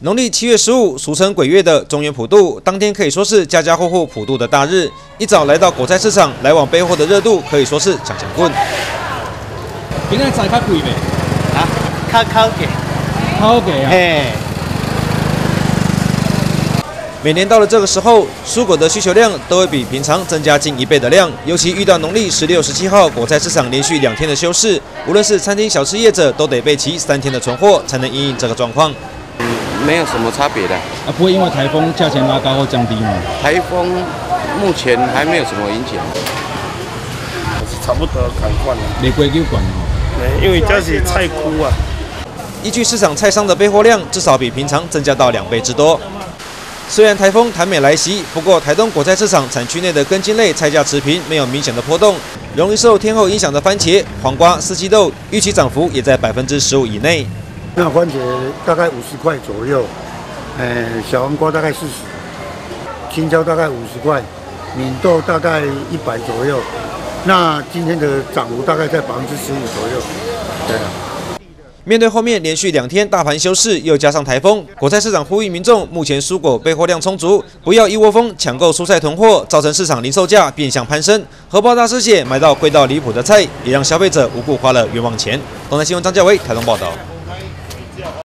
农历七月十五，俗称鬼月的中原普渡，当天可以说是家家户户普渡的大日。一早来到果菜市场，来往备货的热度可以说是抢抢棍。今天菜较贵呗？啊，较较贵，较贵啊！嘿。每年到了这个时候，蔬果的需求量都会比平常增加近一倍的量。尤其遇到农历十六、十七号果菜市场连续两天的休市，无论是餐厅、小吃业者，都得备齐三天的存货，才能应应这个状况。没有什么差别的，啊，不会因为台风价钱拉高或降低吗？台风目前还没有什么影响，差不多赶惯了。没归就管哦。没，因为这是菜枯啊。依据市场菜商的备货量，至少比平常增加到两倍之多。虽然台风台美来袭，不过台东果菜市场产区内的根茎类菜价持平，没有明显的波动。容易受天候影响的番茄、黄瓜、四季豆，预期涨幅也在百分之十五以内。那番茄大概五十块左右，呃，小黄瓜大概四十，青椒大概五十块，敏豆大概一百左右。那今天的涨幅大概在百分之十五左右。对啊。面对后面连续两天大盘休市，又加上台风，果菜市场呼吁民众目前蔬果备货量充足，不要一窝蜂抢购蔬菜囤货，造成市场零售价变相攀升，荷包大失血，买到贵到离谱的菜，也让消费者无故花了冤枉钱。东南新闻张家伟台东报道。